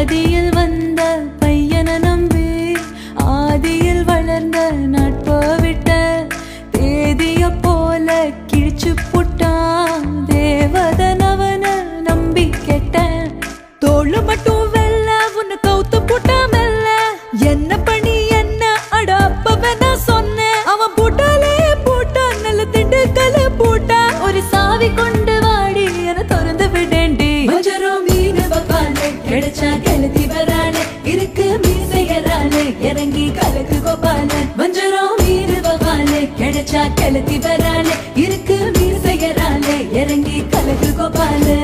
ஆதியில் வந்த பையனை நம்பி ஆதியில் வளர்ந்த நட்ப விட்ட தேதிய போல கிழிச்சு புட்டான். தேவதனவன நம்பி கெட்டேன். தோಳು மட்டும் வெல்ல உன்னை கவுத்து போட்டா மெல்ல. என்ன பண்ணி என்ன அட நான் சொன்னேன். அவன் நல்ல திண்டுக்கல ஒரு சாவி கொண்டு கிடைச்சா கழுதி வரானு இருக்கு மீசையரானு இறங்கி கலக்கு கோபாலு வஞ்சரம் மீறு பவானு கிடைச்சா கழுதி வரானு இருக்கு மீசையரானு இறங்கி கலக்கு கோபாலு